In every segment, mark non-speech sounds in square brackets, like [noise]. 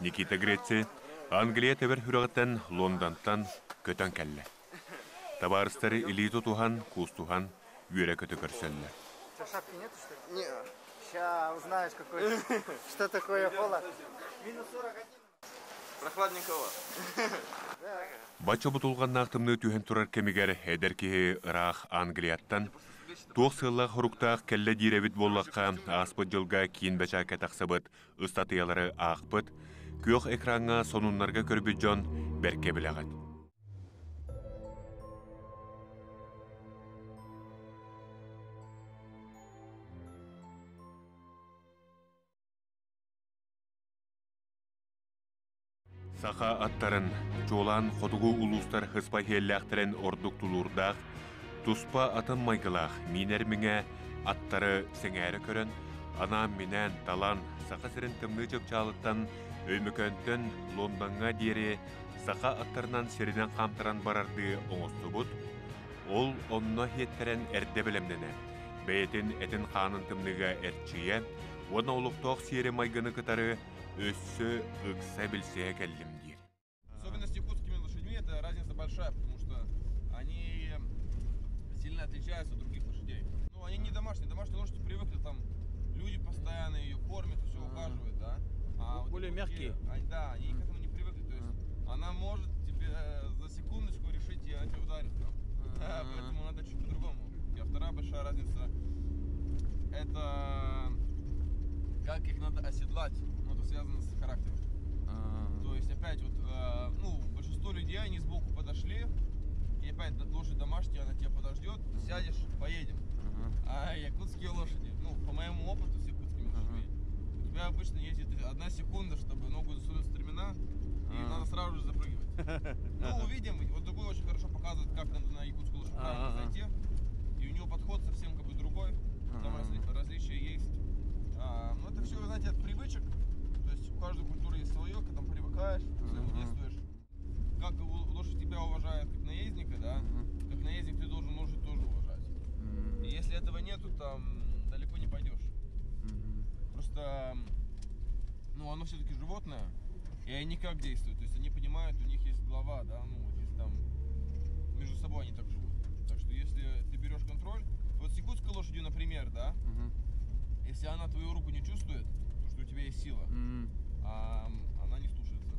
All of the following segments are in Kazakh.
Никита Греци Англия тебер хүрәгәттән Лондонтан көтөн кәлле. Табарыстары илиту тухан, кустухан, үйрә көтө көрсәлләр. У тебя шапки нету, что ли? Не. Сейчас узнаешь, какой, [laughs] что такое холод. Минус 41. Прохладненько у вас. Бача бутулган нақтымны түйен турар кемигер әдер кихи ырах Англияттан Туох сылла хуруктаах кәлле диребит боллаққа аспыт ыстатыялары ақпыт күйоқ экранға сонуннарға көрбіт жон бәрке білағат. Саха аттарын, жолан қотугу улустар хыспа хелләхтерен ордук тулурдақ, туспа атын майгылах, минер миңе аттары сеңәрі көрін, ана минен талан саха сірін тымны өймөкөнтөн Лондонга диери саха аттарынан сиринен қамтыран барарды оңосты бұд, ол онно хеттерен әрде білемнене. Бәйтін әтін қанын тымныға әрчие, оны олықтоқ сиері майгыны кытары өссө ыкса білсе кәллім дейір. Особенность с якутскими лошадьми это разница большая, потому что они сильно отличаются от других лошадей. Ну, они не домашние. Домашние лошади привыкли там, люди постоянно ее мягкие. они- да, они к этому не привыкли. То есть она может тебе э, за секундочку решить, и она тебя ударит там. Да, поэтому надо чуть по-другому. И вторая большая разница это как их надо оседлать. Ну, это связано с характером. То есть опять вот, э, ну, большинство людей, они сбоку подошли, и опять лошадь домашняя, она тебя подождет, сядешь, поедем. А якутские лошади, ну, по моему опыту у тебя обычно ездит одна секунда, чтобы ногу засунуть в стремена, и Ага. надо сразу же запрыгивать. [laughs] Ну, увидим, вот такой очень хорошо показывает, как надо на якутскую лошадь правильно зайти, и у него подход совсем как бы другой, там различия есть. А, ну, это все, знаете, от привычек, то есть у каждой культуры есть свое, к этому привыкаешь, взаимодействуешь. Как лошадь тебя уважает как наездника, да, как наездник ты должен лошадь тоже уважать. И если этого нету, там далеко не пойдешь. Просто, ну, оно все-таки животное, и они как действуют? То есть они понимают, у них есть глава, да, ну, вот если там между собой они так живут. Так что если ты берешь контроль, вот с якутской лошадью, например, да, если она твою руку не чувствует, то что у тебя есть сила, а, м, она не слушается.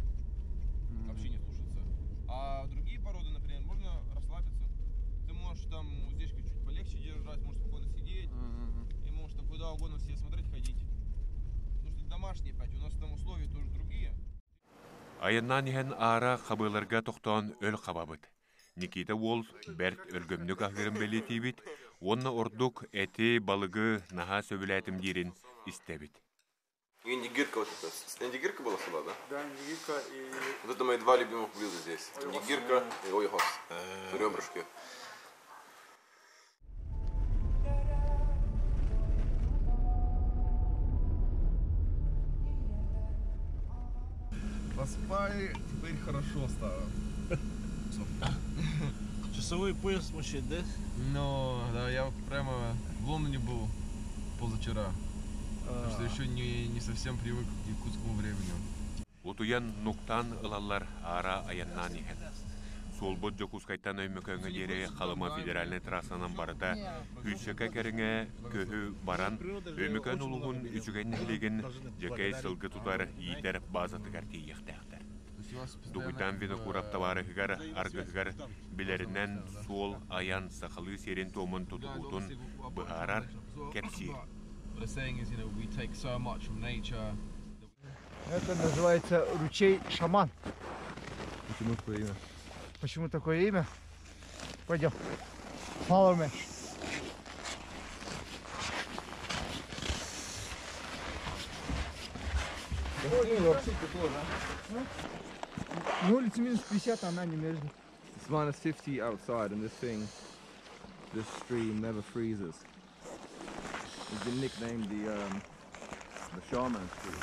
Вообще не слушается. А другие породы, например, можно расслабиться. Ты можешь там уздечкой чуть полегче держать, можешь спокойно сидеть. И можешь там куда угодно все смотреть, ходить. Опять, у нас там условия тоже другие. Айыннан иһен ара қабыларға тоқтан өл қабабыт. Никита Уол бәрт өлгөмнүк ахырын белетибит, онна ордук эти балыгы наха сөбіләтім дирин истебит. Индигирка вот это. Индигирка была сюда, да? Да, Вика и... Вот это мои два любимых блюда здесь. Индигирка и ойхос. Ребрышки. Поспали, теперь хорошо стало. [laughs] Часовой пояс мучает, да? Но, да, я прямо в Лондоне был позавчера. Так что еще не, не совсем привык к якутскому времени. Утуян нуктан ылалар ара аяннан иһен. Солбот жокускайтан өймөкөңө дере халыма федеральный трассанан барыта хүчөкө кереңе көһү баран өймөкөн улугун үчүгөн нелеген жекей сылгы тутар иитер базатыгар тиехтээхтер. Дугытан вены курап табары хыгар, аргы хыгар, билерінен сол аян сақылы серен томын тұтығутын бұғарар кепси. Это называется ручей шаман. Почему такое имя? Почему такое имя? Пойдем. Follow me. Ой, вообще тепло, да? 0 минус 50 она не мерзнет. It's minus 50 outside and this thing, this stream never freezes. It's been nicknamed the, um, the shaman stream.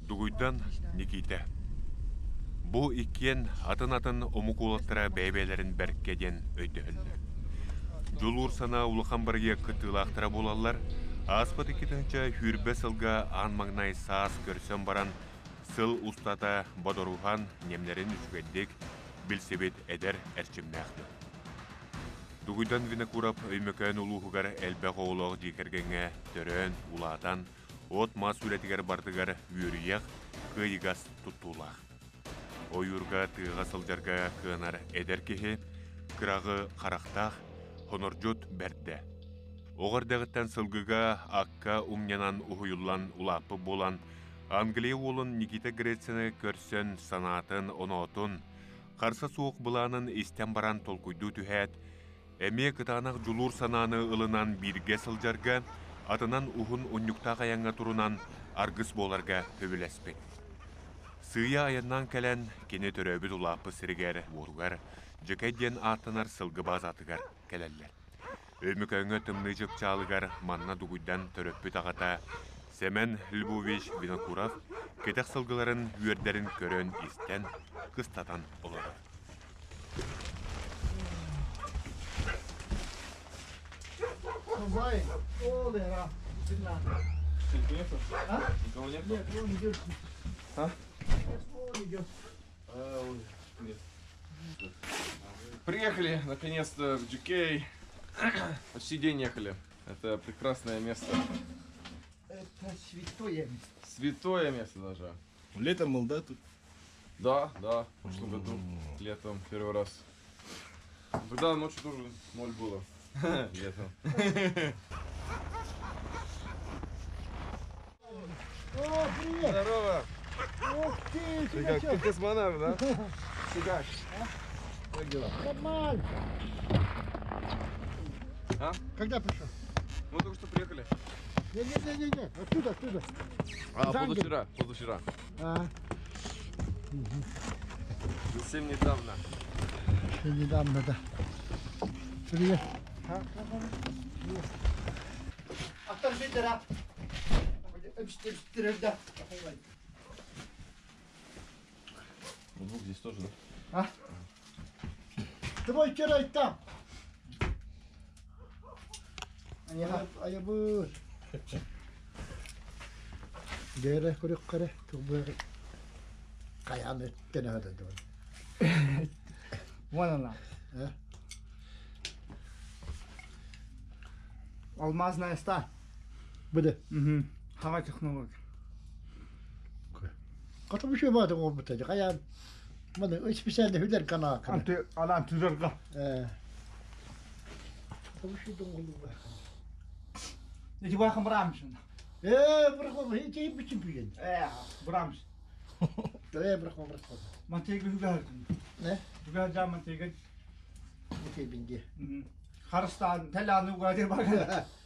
Дугуйдан Никита. Бу икен атын-атын омукулаттыра бәйбәләрін бәрккеден өйдіхілді. Жулур сана улыхан бірге кытылақтыра болалар, Аспыт икитинче хүрбе сылга ан маңнай саас көрсөн баран сыл устата бодорухан немнерин үчүгендик билсебит эдер эрчимнээхти. Дугуйдан винекурап өймөкөн улуухугар элбе хоолоох дикергенге төрөн улаатан от мас үлетигер бардыгар үйөрүяк кыйгас туттуулаах. Ойурга тыыга сылжарга кыанар эдер кихи кырагы карактаах хоноржут берде. Оғырдағыттан сылгыга акка умнянан ухуюллан улаппы болан Англия олын Никита Грецияны көрсөн санатын онотун, қарса суық бұланын истен баран толкуйду түхәт, әме кытанақ жулур сананы ылынан бирге сылжарга, атынан ухун уннюктақ аяңға турунан аргыс боларга төбілеспек. Сыя аяннан кәлән кене төрөбіт улаппы сірігер уругар, жекәден атынар сылгы базатыгар кәләллер. Өмүкөңө тымныжык чалыгар манна дугуйдан төрөппү тагата Семен Львович Винокуров кетек сылгыларын үөрдерин көрөн истен кыстатан олора. Хозяин, о, Лера, сильно. А? Никого нет? Нет, он идет. А? Он идет. Приехали, наконец-то, в GK. Почти день ехали. Это прекрасное место. Это святое место. Святое место даже. Летом был, да, тут? Да, да, в прошлом году, летом, первый раз. Тогда ночью тоже ноль было. [laughs] Летом. О, привет! Здорово! Ух ты, Ты как, ты космонавт, да? Как? [laughs] Как дела? Нормально. А? Когда пришел? Мы только что приехали. Не-не-не-не, оттуда, оттуда. А, позавчера, позавчера. А, Совсем недавно. еще недавно, да. Привет. Öpüştür, да. Звук здесь тоже, да? А? Твой керай там. А я, а я был. Гере курик каре, тубер. Каян эттен хада дон. Вон она. Э? Алмазная сталь. Буде. Угу. Хава технология. Ката bir şey vardı o butacı. Kaya bana üç bir sene hüder kana kana. Анты адам түзөргө. Ee. Kata bir şey dongulu var. İki bakın bırakmışsın. Eee bırakma hiç iyi biçim büyüdü. Şey. Eee bırakmış. Eee [laughs] bırakma bırakma. Mantıklı hübe harcın. Ne? Hübe harcın mantıklı. Mantıklı bingi. Karıstan telanı bu kadar. [laughs]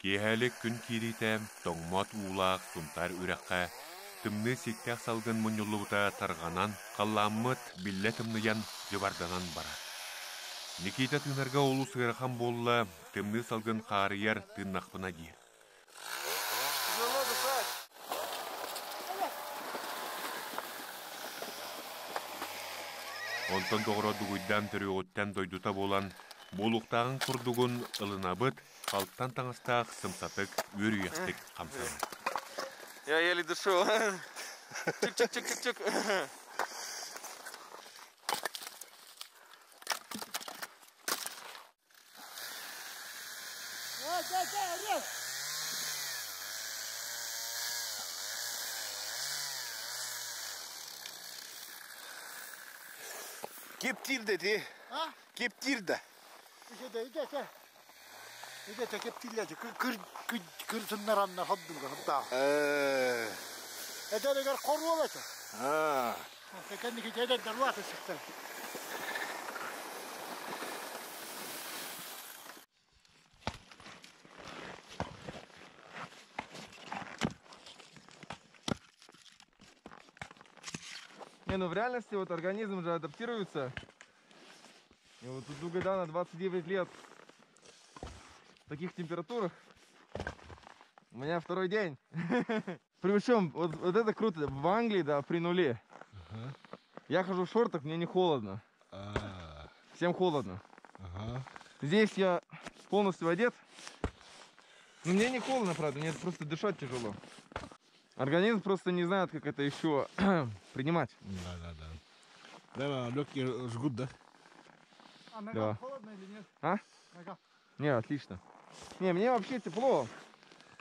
Киһәлек күн кирите тоңмот уулаак сунтар үрәккә тымны сиктәк салгын муньуллубута тарганан қалламмыт билле тымныян жыбарданан бара. Никита тынарга олу сырахан болла тымны салгын қарыяр тыннақпына дышать. Онтон тоғыра дугуйдан төрүгөттен дойдута болан булуктагын курдугун ылынабыт халттан таңастаак сымсатык үрүйектик камсана. Я еле дышу. Чик-чик-чик-чик-чик. Keptir dedi. Ha? Йде, йдете. Йдете, кептілляйте. Кіртіннер анна хабдулга, хабда. Эдер эгер корулачы. А. Кенди ки жайдан дарваты чыкты. Не, ну в реальности вот организм же адаптируется и вот тут у Гайдана 29 лет в таких температурах. У меня второй день. [laughs] Причем, вот, вот это круто. В Англии, да, при нуле. Я хожу в шортах, мне не холодно. Всем холодно. Здесь я полностью одет. Но мне не холодно, правда, мне просто дышать тяжело. Организм просто не знает, как это еще [clears throat] принимать. Да, да, да. Да, легкие жгут, да? А Да. холодно или нет? А? Нога. Не, отлично. Не, мне вообще тепло.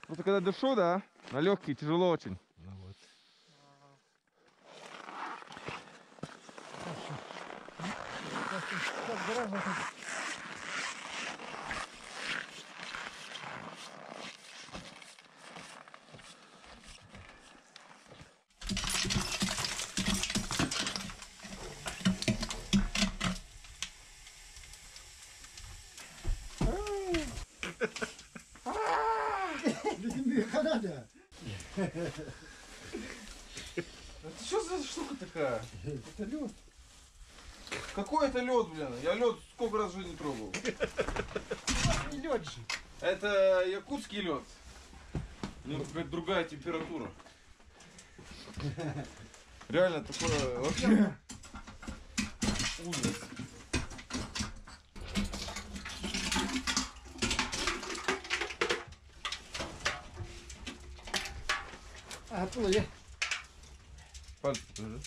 Просто когда дышу, да, на легкие тяжело очень. Ну вот. Не Это что за штука такая? Это лед. Какой это лед, блин? Я лед сколько раз в жизни пробовал. Не лед же. Это якутский лед. У него какая-то другая температура. Реально такое вообще ужас. А, покажи.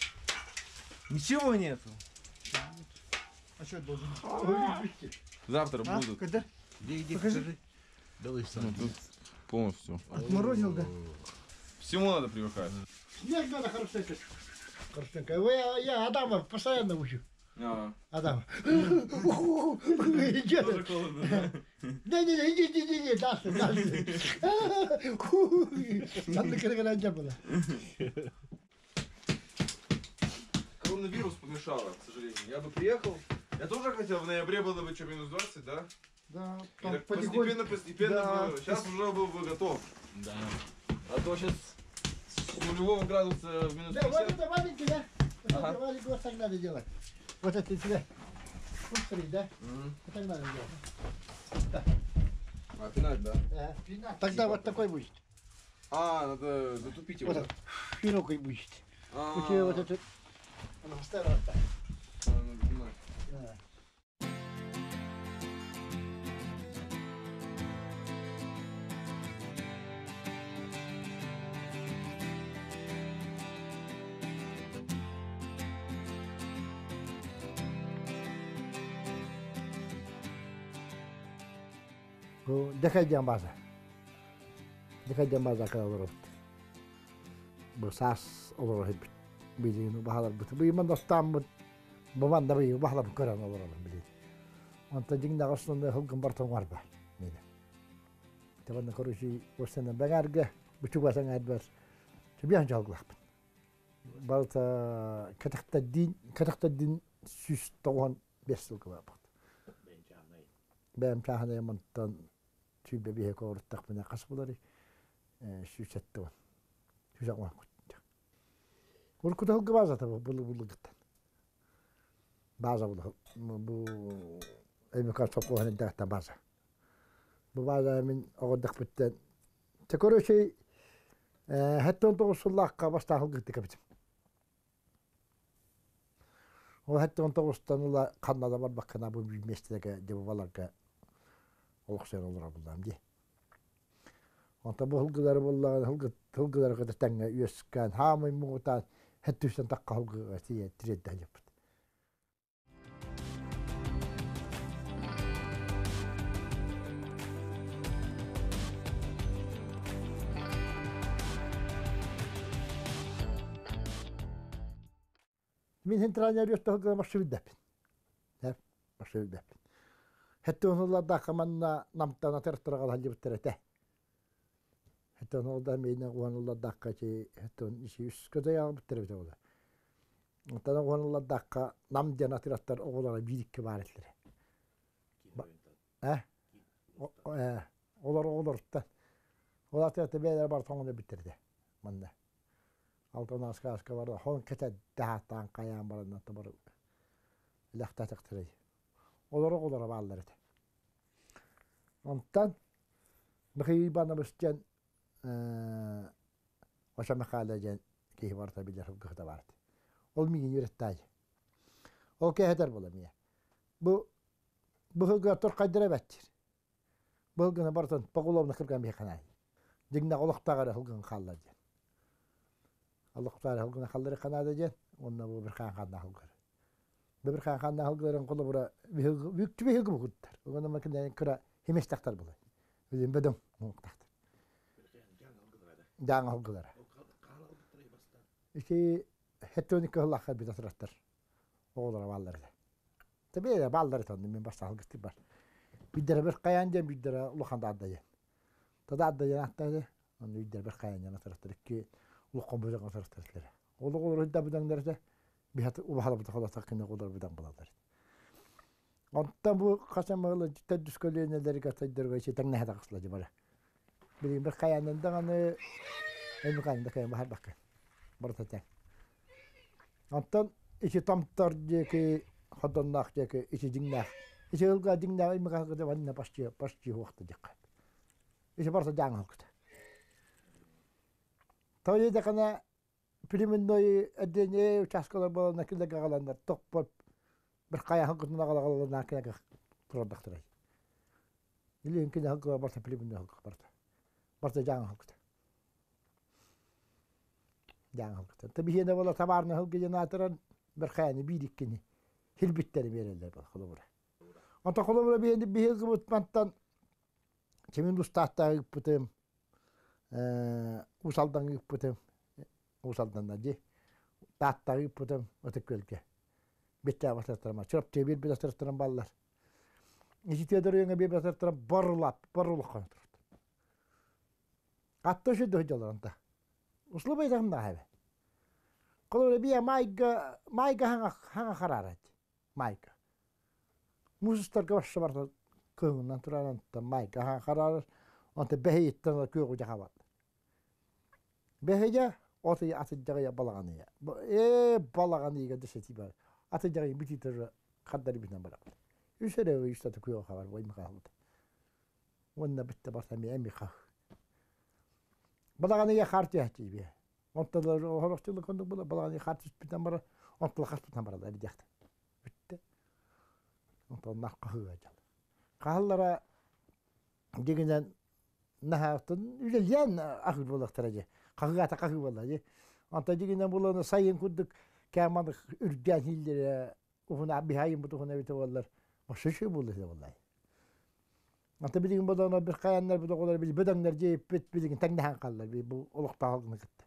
Ничего нету. А что должен быть? Завтра А, будут. когда? Иди, иди, Покажи. покажи. Давай сам. Ну, тут полностью. Отморозил, да? Всему надо привыкать. Снег надо хорошенько. Хорошенько. Я, я Адама постоянно учу. А, тоже холодно, да? Не, не, иди, иди, иди, иди, дальше, дальше. Там никогда не было. Коронавирус помешало, к сожалению. Я бы приехал. Я тоже хотел в ноябре было бы что, минус 20, да? Да, там так постепенно, постепенно. Да. Сейчас уже был бы готов. Да. А то сейчас с нулевого градуса в минус Да, вот 50. это маленький, да? Вот Ага. это маленький, вот так надо делать. Вот это тебе. Вот смотри, да? Мгм. Вот так надо делать. А, пинать, да? Да. Тогда вот такой будет. А, надо затупить его. Вот да? так. Широкий будет. А, У тебя вот это... Она поставила так. Dekaydan baza. Dekaydan baza kadar olur. Bu sas olur hep. Bildiğin bahalar bu. Bu iman dostam bu. Man da bu bahalar bu karan olur bildiğin. Anta jingda aslında hukun bartan var ba. Mide. Tabanna korushi wasana bagarga bu chuba sanga advers. Tabiyan jalglaq. Balta katakta din katakta din süs. Ben çahane yamantan tüybe bir heko ortak bana kas buları ee, şüşetti var. Şüşak var kutacak. Kurkut halkı bazı tabi bulu bulu gittan. Bazı bulu. Bu emikar soku hanım dağıtta bazı. Bu bazı emin oğundak bitten. Tekor şey e, hatta onda usulla hakka basta halkı gittik bizim. O hatta onda ustanıla kanla da var bakana bu bir mesleke devalarga олықшер олыра бұлдам де. Онта бұл хылгыдар боллаған, хылгыдар қыды тәңі үйескән, хамай мұғытан, хәтті үстен таққа хылгыға тие тиредді әліп. Min hintranya rjötta hugga marsivdäppin. Där, marsivdäppin. Tervitä olla. Mutta on olla dakka namjana tirattar ogolara birikki varetlere. Eh? Eh, olar olurta. Olar tehtä vielä bar tonne bitirde. Manna. Altona askaska var hon kete dahataan kajaan baranna tabar lahta taqtiray Олора олора баалар эте. Онтан быстан Оша мақала жан кейі барта билер хылгыхта барты. Ол миген юреттай. Ол кейхетер бола мия. Бу бу хылгы тор кайдыра бәттер. Бу хылгына бартан пағуловна кырган бейханай. Дигна олықтағары хылгын қалла жан. Олықтағары хылгына қаллары қанады жан. Онна бу бір қан қанна хылгыр. Бу бір қан қанна хылгырын қолы бұра бүкті бейхілгі бұғыттар. Оғана макинен кыра хеместақтар болай. Өзен бөдім мұқтақтар. Жаңа хылгылары. Иши хеттоник кыллахар бит атыраттар. Оғлара баллар да. Таби да баллар тонды мен башта алгысты бар. Биддер бир каян дем биддер улуханда аддайы. Тада аддайы аттайды. Оны биддер бир каян яна атыраттар. Ки улуккан бөжөк атыраттар. Олу олу да бүдәңдер да Бихат убахала бит хала такына годар бүдәң булалар. Онтан бу касамагылы житте дүскөлөнелер гатайдыр гайчы таңна хада кысла жибара. Билин бир каяндан да аны эми кайында каян бахар бакка. бартата. Антан ичи тамтар деки ходоннах деки ичи диңнах. Ичи ылга диңнах имга гыда ванна пашчы пашчы вакыты декка. Ичи барса жаң халкыта. Той да кана племенной адене участкалар болана киле гагаландар токпоп бир кая халкытына гагалана киле продактырай. Или инкин халкы барса племенной халкы барса. Барса жаң халкыта. жаңа халкыта. Таби хене бола табарны жанатыран бір хаяны бириккини. Хилбиттери берелер гыппытым өтөккөлгө. Бетте басаттырма. Чырап те бир басаттырам баллар. Иши тедөрөңө бир басаттырам борулап, борулуккан турат. Атты шүдө жаларында. Услу байтагым да хабе. Колор бия майга майга ханга ханга харарат. Майга. Мусустар гаваш барта көңүнөн туран та майга ханга харар. Онта бехейттен көөгү жахабат. Бехеja оты аты жагая балаганы. Э балаганы дэшети бар. Аты жагай бититер каддари битен бар. Үсере үстө көөгү хабар бойма калды. Онна битте барта ми эми хах. Балаганы я харты яхти бе. Онталар хорохчулук кондук була балаганы харты битен бар. Онтал харты битен бар да дияхты. Битте. Онтал накка хыга жал. Каллара дегенен нахатын үлелен ахыр болактар же. Кагыга та кагы болла же. Онта дегенен буланы сайын куддук кәманы үрдән хиллере уфуна бихайын бутуна бите боллар. Ошшы булды боллай. Ата билигин бодона бир каяннар бу доголар бил бөдөңнөр жеп бит билигин таңдахан каллар би бу улукта алгыны кытты.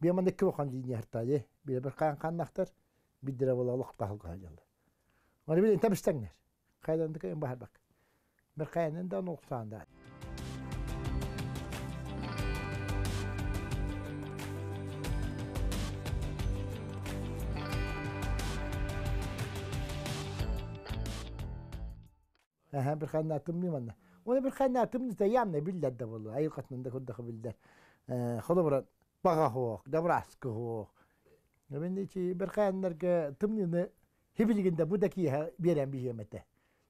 Би манда ки охан линия харта же би бир каян каннактар биддере бола улукта алгы жалды. Аны билин табыстаңнар. Кайдан да кайын бахар бак. Бир каянын да улуктаанда. Aha bir kanna tımni manna. Onu bir kanna tımni te yanne billah da bollu. Ayıl katman da kudda billah. Khulu bura baga hoq, dabraskı hoq. Ben de ki bir kannar ke tımni ne hibiliginde bu daki beren bir yemete.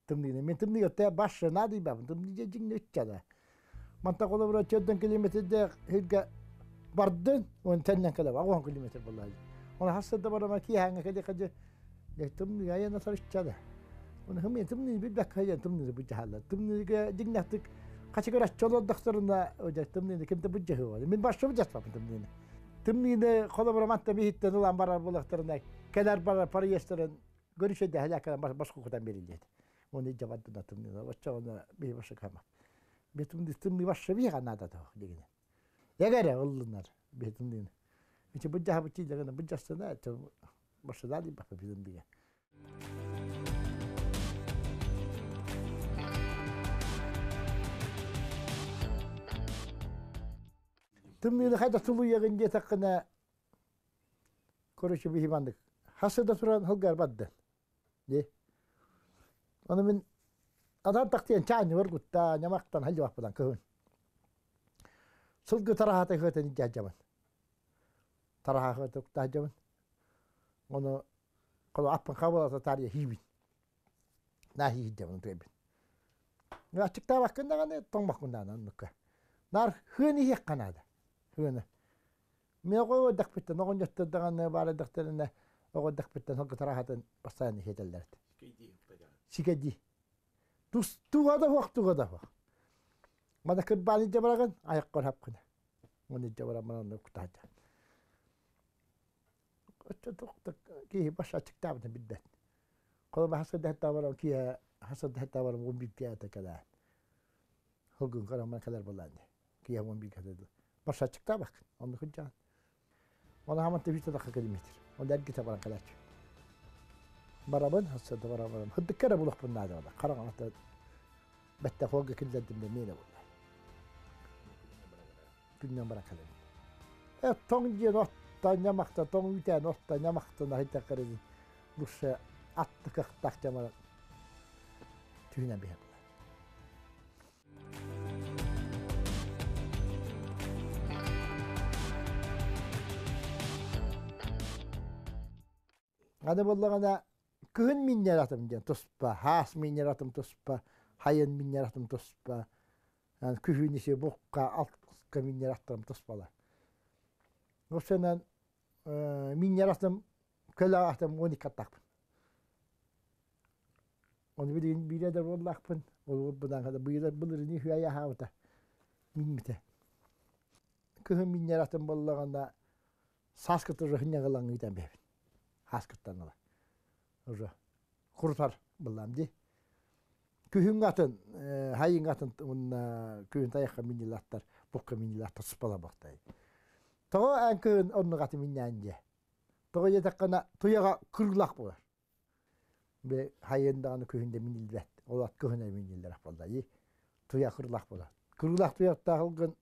Tımni ne men tımni yotta başa nadi babın tımni je jing nüççada. Manta khulu bura çödden kilometre de hilga bardın on tenden kala wa kilometre vallahi. Ona hasada bara ma ki hanga kadi kaje. Ya tımni ya nasar iççada. Onu hem tımni bir dakika ya tımni bu. Tımni ge jignattık. Kaçı kadar çoluk doktorunda hoca tımni kim de bu cahı var. Min başka bir cahı tımni. Tımni de kolaboramatta bir hitten ulan barar bulaklarında. Kenar barar para yestiren. Görüşe de helakadan baş, başka kudan verildi. Onu cevap da tımni. Başka ona bir başka kama. Bir tımni tımni başka bir kanada da digine. Ya gare oğlunlar bir tımni. İşte bu cahı bu çiğde bu da başka da değil bak bizim diye. Тымны хайда тулу ягын көрөчү бихимандык. Хасыда туран хылгар бадды. Де. Аны мен адан тактен чааны бар гутта нямактан халжы бак билан көн. Сылгы тарахата хөтен жажаман. Тараха хөтө тажаман. Оны коло аппан кабылата тария хибин. нахи хидем төбин Ачыкта тоңмаккын даганы нукка. Нар хыны хек. hyöne. Miyoqoodakpitta noqonjottoddagan baaladaqtarina oqoddakpitta hoqqitarahatin passaani hetallardi. Sikadi. Dus tuğada hoq tuğada hoq. Mana kırbaani jabaragan ayaqqol hapqina. Mani jabara mana nuqtaja. Ötçe kihi başa çıktabını biddet. Koluma hasad hatta varam kihi hasad hatta varam gumbib kiyata kadar. Hugun karamana kadar bulandı. Kihi gumbib kadar bulandı. Başa çıktı bak. Onu hıccan. Ona hamad da bir tane dakika kelimedir. O der bana kadar. Barabın hasadı barabın. Hıddık kere buluk bunlar da valla. Karan anahta. Bette hoğu kirlendim de neyle bunlar. Günden bana kadar. E ton notta yamakta, ton üte notta yamakta da hıddık kere. Rusya attık aktak camarak. Tüyüne bir hep. Hadi bollagana kıhın minyer atım diyen tospa, has minyer atım tospa, hayın minyer atım tospa. Yani kühün işi bokka, altka minyer attım tospalar. O senen minyer atım, köle atım onu kattakpın. Onu bilin bile de rollakpın. O budan kadar bu yıllar bulur ni hüya havta. Minmite. Kıhın minyer atım bollaganda saskıtı rıhınya kılan giden bebin. Haskıttan ala. Ojo. Kurtar bullam di. Kühün atın, hayın atın unna kühün tayakka minillattar, bukka minillattar spala baktay. Togo en kühün onu katı minyanje. Togo yetekkana tuyaga kırgılak bular. Ve hayındağını kühünde minilbet. Olat kühüne miniller apalda. Tuya kırgılak bular. Kırgılak tuyak dağılgın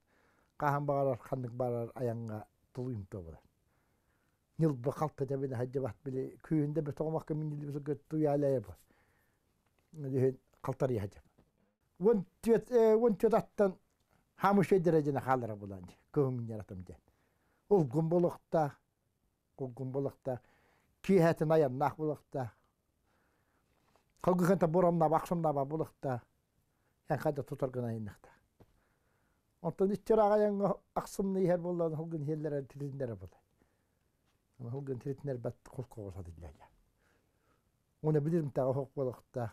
kahan bağırar, kandık bağırar, ayanga tuluyum to bular. Yıl bakalt da beni hacı bat bile köyünde bir toğmak minilli bir sıkı tuyalaya bu. Dihin kaltar ya hacı. Won tüyet won tüyet attan hamuş derecene halara bulancı. Köyün yaratım diye. Ol gumbolukta, ol gumbolukta, ki hetin ayan nak bulukta. Kalgı kanta boramna baksamna ba bulukta. Yan kada tutar gına innakta. Ondan içeri ağayan aksımlı yer bolan hulgın yerlere tilindere bulay. Ama hulgın tilitler bat kol kovasa dille ya. Onu bilirim ta hok bulukta.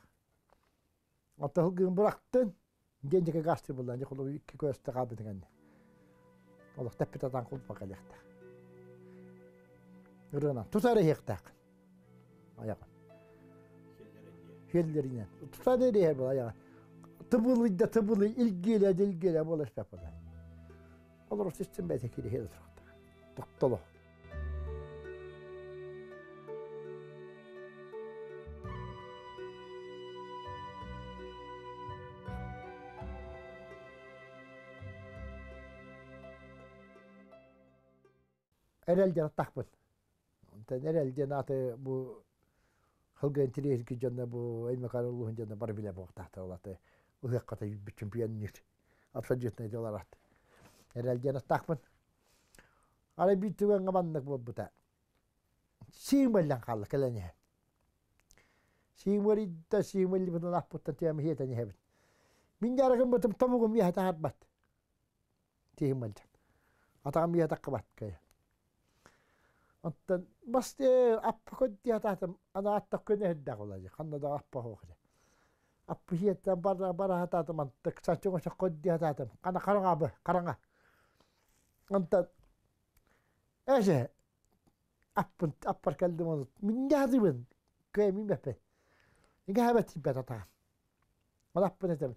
Ata hulgın bıraktın. Genceke gastı bulan. Yıkılı iki köste kaldı dikende. Ola teppet atan kulp bakalekta. Irına tutar ehektak. Ayağın. Hellerinden. Tutar erel jana takpın. Ten erel jana atı bu hılgı entiri erki jana bu elmekan Allah'ın jana bar bile bu tahtı olatı. Ihık kata bütün piyanir. Apsa jitne diyorlar at. Erel jana takpın. Ara bir tüven kamanlık bu buta. Siğmelinden kallı kelene. Siğmeli de siğmeli bunu lahputta tiyemi hiyeteni hebit. Min yarıkın bıtım tamukum yahata harbat. Siğmelinden. Atağım yahata kıbat kaya. Appa koddiya tahtam ana attakköne hedda kolaji kanna da appa hoqde. Appa hiyetta barra barra hatatam antak sanchunga sa koddiya tahtam kana karanga ba karanga. Ondan Ese appın appar kaldım onu. Min yadımın köy min bepe. İnga habet tipe tata. Ola appın etem.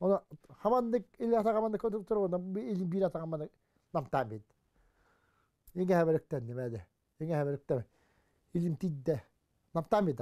Tavuk tam bir derece tamdi. Onda küçük bandıktan bir dolu. Beyam da hakta bu kandık. Ona hamandık illa takamandık oturup durup ondan bir ilim bir atakamandık nam tabit. Inge haberikten demedi. Inge haberikten. İlim tidde. Nam tabit